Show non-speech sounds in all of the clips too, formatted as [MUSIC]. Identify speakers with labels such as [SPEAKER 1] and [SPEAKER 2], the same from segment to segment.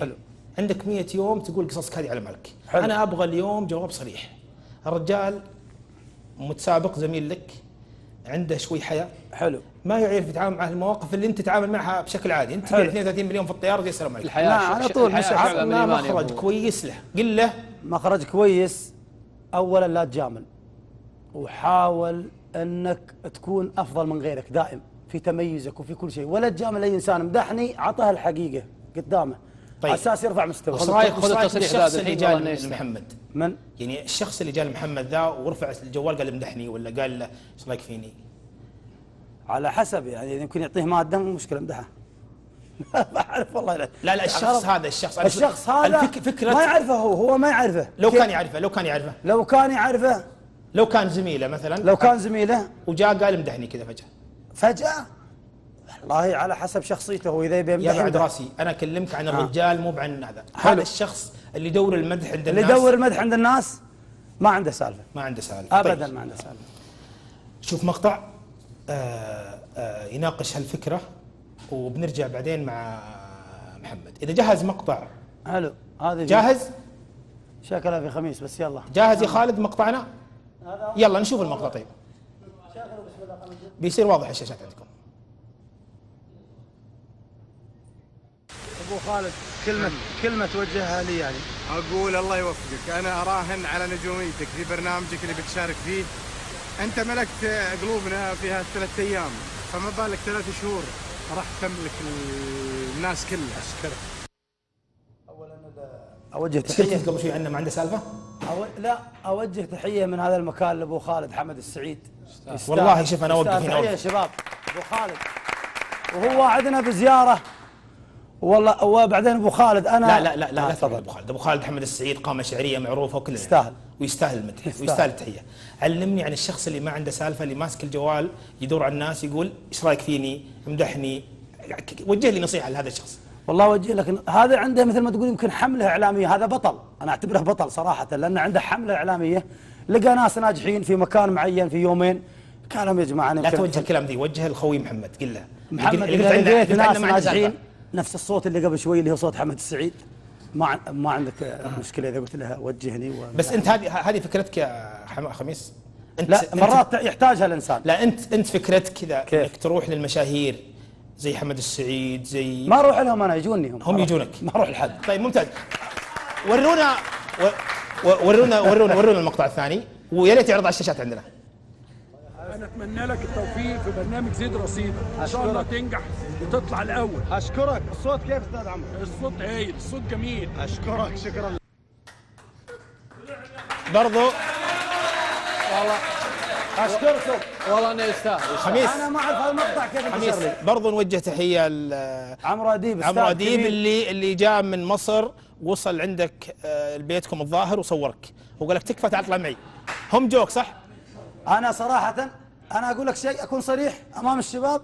[SPEAKER 1] حلو.
[SPEAKER 2] عندك 100 يوم تقول قصصك هذه على مالك
[SPEAKER 1] حلو.
[SPEAKER 2] أنا أبغى اليوم جواب صريح. الرجال متسابق زميل لك عنده شوي حياة.
[SPEAKER 1] حلو.
[SPEAKER 2] ما يعرف يتعامل مع المواقف اللي أنت تتعامل معها بشكل عادي. أنت تبيع
[SPEAKER 1] حلو.
[SPEAKER 2] 32 مليون في الطيارة زي السلام عليكم
[SPEAKER 3] الحياة
[SPEAKER 1] على طول
[SPEAKER 3] يا
[SPEAKER 2] مخرج. كويس له. قل له.
[SPEAKER 1] مخرج كويس اولا لا تجامل. وحاول إنك تكون أفضل من غيرك دائم. في تميزك وفي كل شيء. ولا تجامل أي إنسان. مدحني عطها الحقيقة قدامه.
[SPEAKER 2] طيب.
[SPEAKER 1] على أساس يرفع مستوى.
[SPEAKER 2] إيش رايك
[SPEAKER 3] خذ التصريح
[SPEAKER 2] بالشخص
[SPEAKER 3] ذا
[SPEAKER 2] اللي جاء. لمحمد
[SPEAKER 1] من؟
[SPEAKER 2] يعني الشخص اللي جاء لمحمد ذا ورفع الجوال قال امدحني ولا قال له إيش رأيك فيني؟
[SPEAKER 1] على حسب يعني يمكن يعطيه مادة مو مشكلة امدحه. [LAUGHS] ما أعرف والله. لا
[SPEAKER 2] لا لا الشخص هذا الشخص.
[SPEAKER 1] الشخص هذا
[SPEAKER 2] فكرة
[SPEAKER 1] ما يعرفه هو هو ما يعرفه.
[SPEAKER 2] لو كان يعرفه لو كان يعرفه.
[SPEAKER 1] لو كان يعرفه.
[SPEAKER 2] لو كان زميله مثلا.
[SPEAKER 1] لو كان زميله.
[SPEAKER 2] وجاء قال امدحني كذا فجأة.
[SPEAKER 1] فجأة؟ والله على حسب شخصيته هو اذا يبي
[SPEAKER 2] يا
[SPEAKER 1] يمدح يمدح.
[SPEAKER 2] راسي أنا أكلمك عن
[SPEAKER 1] آه.
[SPEAKER 2] الرجال مو عن هذا. هذا الشخص اللي يدور المدح عند
[SPEAKER 1] اللي
[SPEAKER 2] الناس.
[SPEAKER 1] يدور المدح عند الناس ما عنده سالفة.
[SPEAKER 2] ما عنده سالفة.
[SPEAKER 1] ابدا
[SPEAKER 2] طيب.
[SPEAKER 1] ما عنده سالفة.
[SPEAKER 2] شوف مقطع آه آه يناقش هالفكرة وبنرجع بعدين مع محمد. إذا جهز مقطع.
[SPEAKER 1] حلو. هذه
[SPEAKER 2] جاهز؟
[SPEAKER 1] شكلها في خميس بس يلا.
[SPEAKER 2] جاهز يا خالد مقطعنا؟ يلا نشوف المقطع طيب. بيصير واضح الشاشات عندكم.
[SPEAKER 1] أبو خالد كلمه كلمة توجهها لي يعني.
[SPEAKER 4] أقول الله يوفقك. أنا أراهن على نجوميتك في برنامجك اللي بتشارك فيه. أنت ملكت قلوبنا في هالثلاث أيام. فما بالك ثلاث شهور راح تملك الناس كلها. أشكرك.
[SPEAKER 1] أوجه
[SPEAKER 2] إيش قلت
[SPEAKER 1] تحيه
[SPEAKER 2] قبل شوي عنه ما عنده سالفة؟
[SPEAKER 1] أو... لا أوجه تحية من هذا المكان لأبو خالد حمد السعيد.
[SPEAKER 2] والله شوف أوقف
[SPEAKER 1] يستاهل.
[SPEAKER 2] هنا
[SPEAKER 1] تحية يا. شباب. أبو خالد. وهو وعدنا بزيارة والله وبعدين أبو خالد أنا
[SPEAKER 2] لا لا لا لا,
[SPEAKER 1] آه،
[SPEAKER 2] لا تفضل. أبو خالد. أبو خالد محمد السعيد قامه شعرية معروفة وكلنا.
[SPEAKER 1] يستاهل.
[SPEAKER 2] ويستاهل المدح
[SPEAKER 1] يستاهل.
[SPEAKER 2] ويستاهل التحية. علمني عن الشخص اللي ما عنده سالفة اللي ماسك الجوال يدور على الناس يقول إيش رأيك فيني؟ امدحني. وجه لي نصيحة لهذا الشخص.
[SPEAKER 1] والله اوجه لك. هذا عنده مثل ما تقول يمكن حملة إعلامية. هذا بطل. أنا أعتبره بطل صراحة لأن عنده حملة إعلامية. لقى ناس ناجحين في مكان معين في يومين. قال لهم يا جماعة أنا
[SPEAKER 2] لا توجه الكلام ذي. وجهه لخوي محمد قل له.
[SPEAKER 1] محمد
[SPEAKER 2] اللي قلت عنه
[SPEAKER 1] ناس
[SPEAKER 2] عنده
[SPEAKER 1] ناجحين. نفس الصوت اللي قبل شوي اللي هو صوت حمد السعيد. ما ما عندك آه، مشكلة إذا قلت لها وجهني و...
[SPEAKER 2] بس أنت هذه هذه فكرتك يا حم- خميس؟ انت
[SPEAKER 1] لا
[SPEAKER 2] أنت-
[SPEAKER 1] مرات يحتاجها الإنسان.
[SPEAKER 2] لا انت أنت فكرتك كذا؟ إنك تروح للمشاهير زي حمد السعيد زي
[SPEAKER 1] ما أروح لهم أنا يجوني هم.
[SPEAKER 2] هم يجونك.
[SPEAKER 1] ما أروح لحد.
[SPEAKER 2] طيب ممتاز. ورونا. و- ورونا ورونا ورونا المقطع الثاني ويا ريت يعرض على الشاشات عندنا.
[SPEAKER 5] أنا أتمنى لك التوفيق في برنامج زيد رصيدك إن شاء الله تنجح وتطلع الأول.
[SPEAKER 4] أشكرك. الصوت كيف أستاذ عمرو؟
[SPEAKER 5] الصوت هايل الصوت جميل.
[SPEAKER 4] أشكرك. شكرا.
[SPEAKER 2] برضو.
[SPEAKER 1] اشكركم
[SPEAKER 3] والله انه يستاهل.
[SPEAKER 2] خميس.
[SPEAKER 1] أنا ما أعرف هذا المقطع كيف
[SPEAKER 2] خميس. برضو نوجه تحية ل-
[SPEAKER 1] عمرو أديب
[SPEAKER 2] عمرو
[SPEAKER 1] أديب.
[SPEAKER 2] اللي اللي جاء من مصر وصل عندك آه، لبيتكم الظاهر وصورك. وقال لك تكفى تعال اطلع معي. هم جوك صح؟
[SPEAKER 1] أنا صراحة أنا أقول لك شيء أكون صريح أمام الشباب.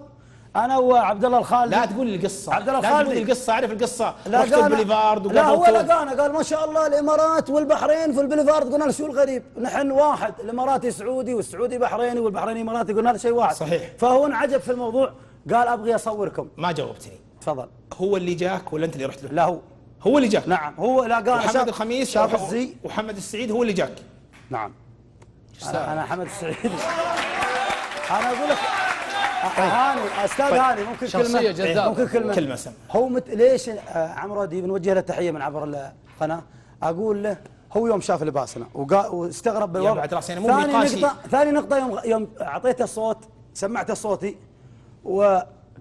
[SPEAKER 1] أنا وعبد الله الخالدي
[SPEAKER 2] لا تقول لي القصة.
[SPEAKER 1] عبد الله
[SPEAKER 2] لا تقول
[SPEAKER 1] الخالدي.
[SPEAKER 2] القصة أعرف القصة.
[SPEAKER 1] لا
[SPEAKER 2] رحت
[SPEAKER 1] قانا-
[SPEAKER 2] البوليفارد
[SPEAKER 1] لا هو. لقانا قال ما شاء الله الإمارات والبحرين في البوليفارد. قلنا له شو الغريب؟ نحن واحد الاماراتي سعودي والسعودي بحريني والبحريني إماراتي قلنا له شيء واحد.
[SPEAKER 2] صحيح.
[SPEAKER 1] فهو انعجب في الموضوع قال أبغي أصوركم.
[SPEAKER 2] ما جاوبتني.
[SPEAKER 1] تفضل.
[SPEAKER 2] هو اللي جاك ولا أنت اللي رحت له؟
[SPEAKER 1] لا هو.
[SPEAKER 2] هو اللي جاك.
[SPEAKER 1] نعم هو لقانا
[SPEAKER 2] محمد الخميس
[SPEAKER 1] شاف الزي.
[SPEAKER 2] وحمد السعيد هو اللي جاك.
[SPEAKER 1] نعم. أنا أنا حمد السعيد. أنا أقول لك هاني أستاذ هاني ممكن كلمة.
[SPEAKER 3] جذابة.
[SPEAKER 1] ممكن كلمة.
[SPEAKER 2] كلمة سم.
[SPEAKER 1] هو مت... ليش عمرو اديب نوجه له تحية من عبر القناة؟ أقول له هو يوم شاف لباسنا وقا... واستغرب بالوضع.
[SPEAKER 2] بعد رأسي مو
[SPEAKER 1] ثاني. نقطة. ثاني نقطة يوم يوم أعطيته الصوت سمعته صوتي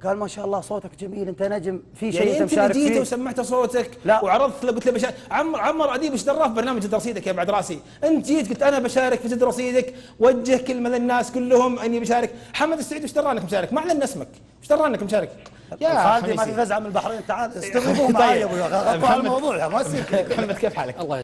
[SPEAKER 1] وقال ما شاء الله صوتك جميل انت نجم في شيء
[SPEAKER 2] يعني
[SPEAKER 1] انت مشارك
[SPEAKER 2] جيت
[SPEAKER 1] فيه؟
[SPEAKER 2] وسمعت صوتك
[SPEAKER 1] لا.
[SPEAKER 2] وعرضت له قلت له بشارك عمر عمر أديب إيش دراف برنامج زد رصيدك يا بعد راسي؟ انت جيت قلت أنا بشارك في زد رصيدك وجه كلمة للناس كلهم أني بشارك. محمد السعيد إيش درى انك مشارك؟ ما أعلن اسمك. إيش درى انك مشارك؟ يا
[SPEAKER 1] خالدي ما في فزعه من البحرين تعال [LAUGHS]
[SPEAKER 2] طيب.
[SPEAKER 1] معي يا أبوي. غطوا الموضوع ما يصير [LAUGHS]
[SPEAKER 2] محمد كيف حالك؟
[SPEAKER 3] الله